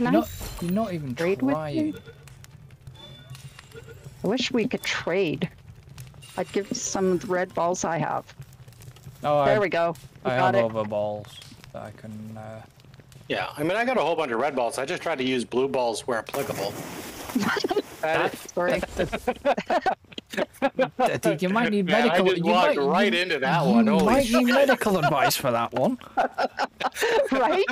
Can You're I? not, you're not even trade with me. you? I wish we could trade. I'd give you some of the red balls I have. Oh, There I, we go. We I got have it. over balls that I can. Uh, Yeah, I mean, I got a whole bunch of red balls. I just tried to use blue balls where applicable. Sorry. Dude, you might need Man, I medical. just you walked might, right you, into that you. Holy might shit. need medical advice for that one. right?